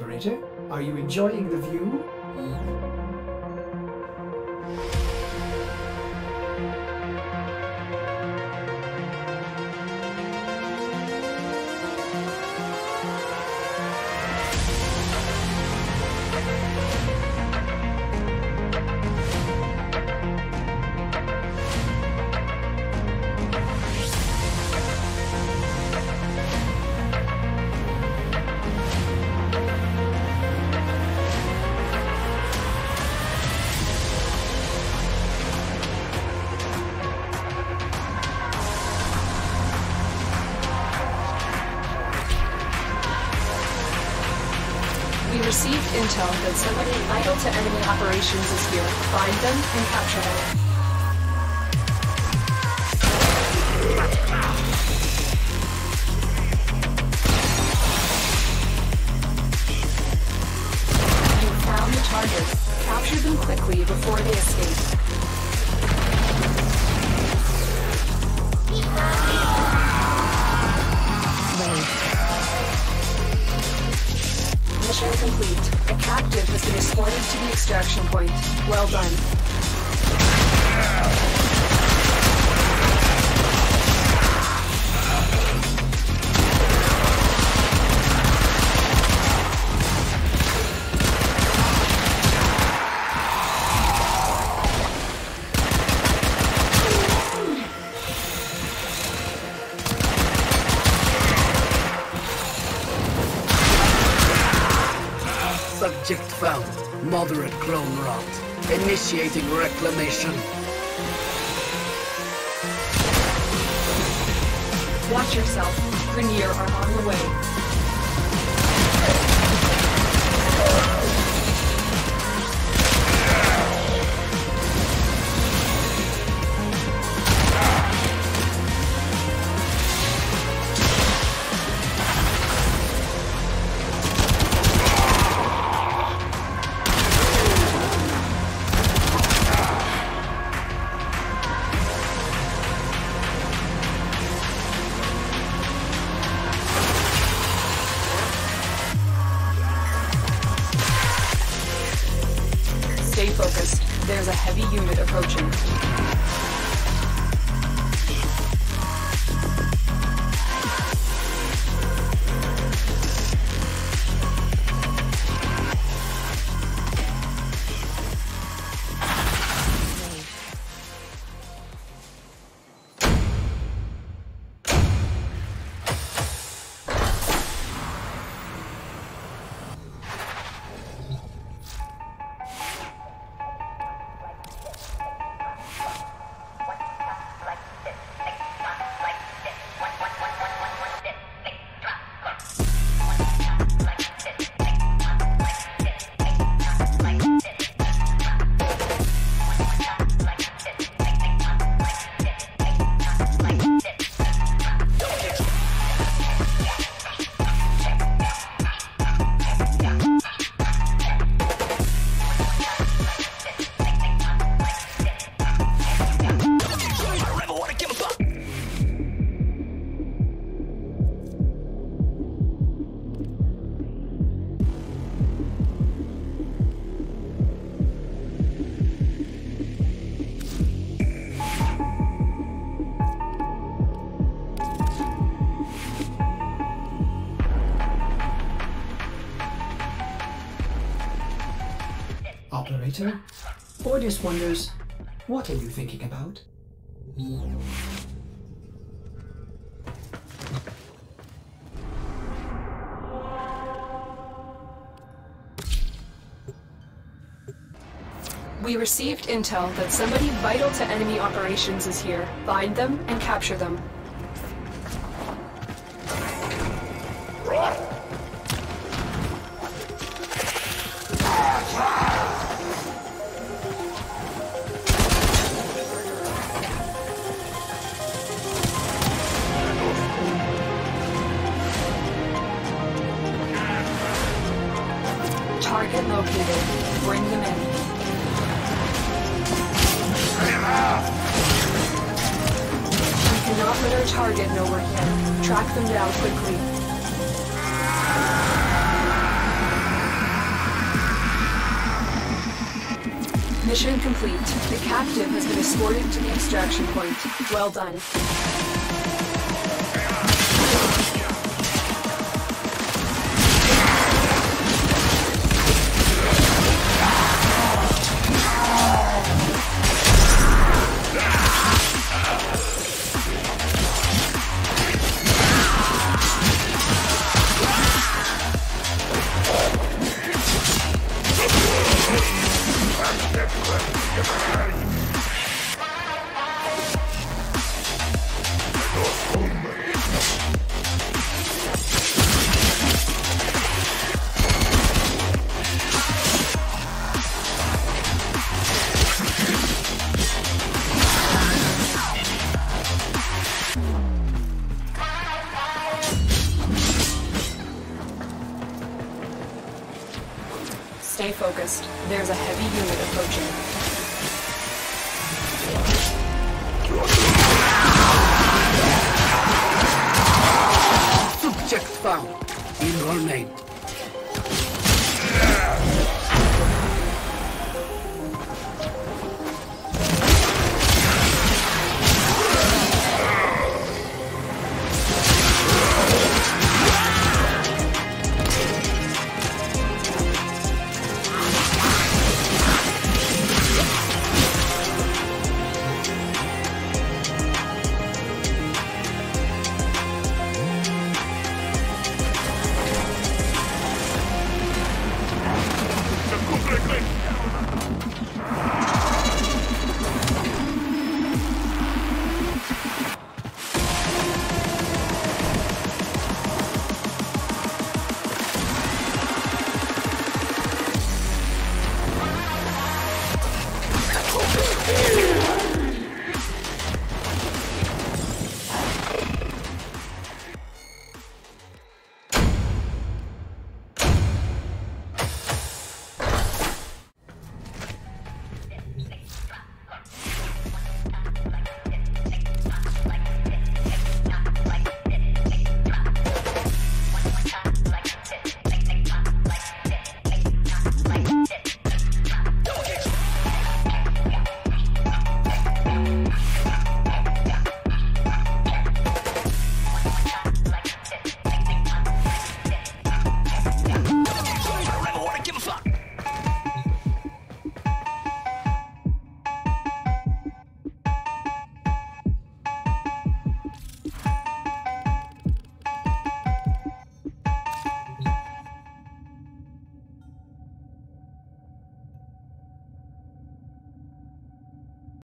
Operator, are you enjoying the view? Received intel that somebody vital to enemy operations is here. Find them and capture them. Has been escorted to the extraction point. Well done. Subject found. Moderate clone rot. Initiating reclamation. Watch yourself. Grineer are on the way. There's a heavy unit approaching. Operator, Ordis wonders, what are you thinking about? We received intel that somebody vital to enemy operations is here. Find them and capture them. Target located. Bring them in. Bring them out! We cannot let our target know we're here. Track them down quickly. Mission complete. The captive has been escorted to the extraction point. Well done. Stay focused. There's a heavy unit approaching. Subject found. Name.